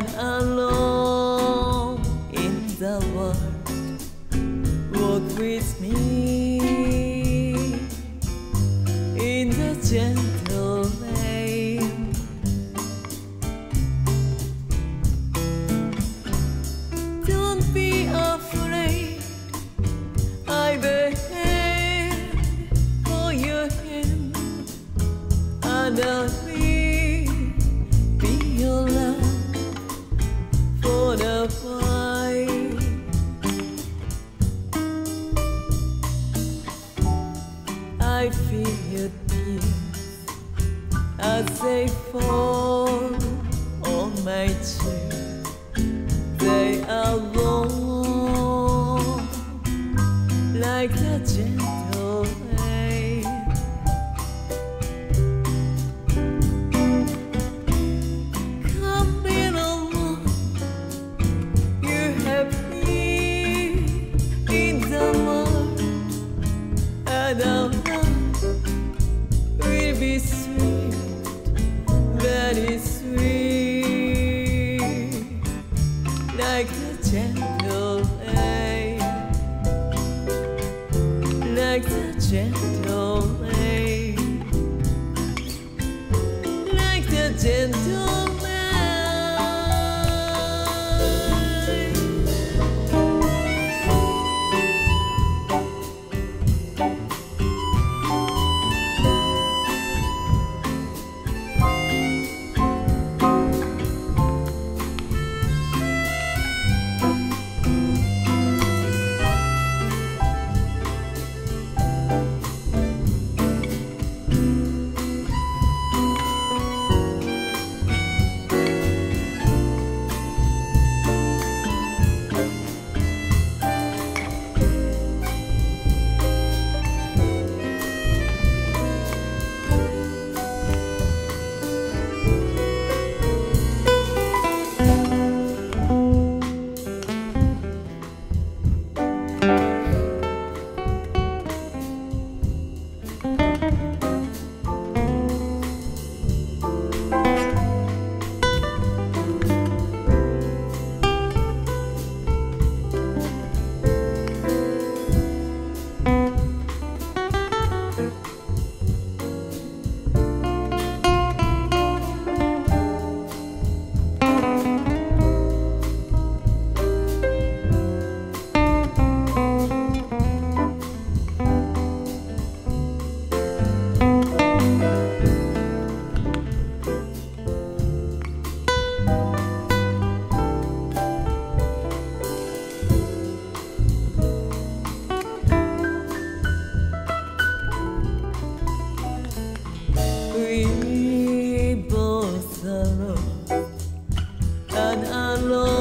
not alone in the world. Walk with me in the gentle. as they fall on my cheek. They are long like the gem. like the gentle. an alone.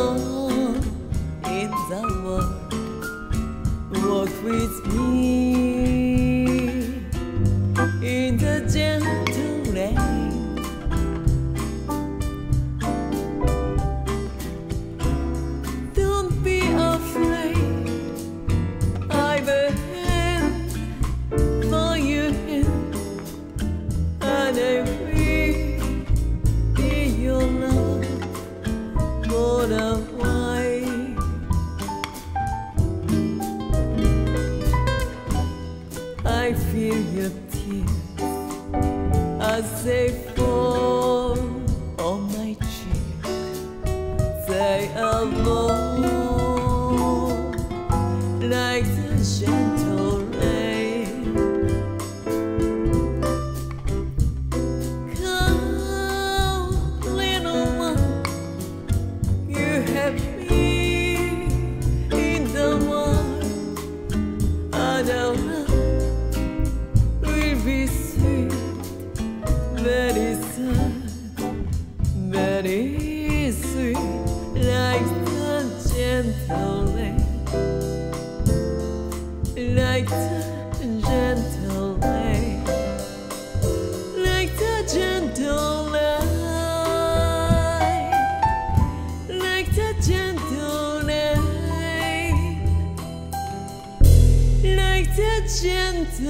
the one. 的前奏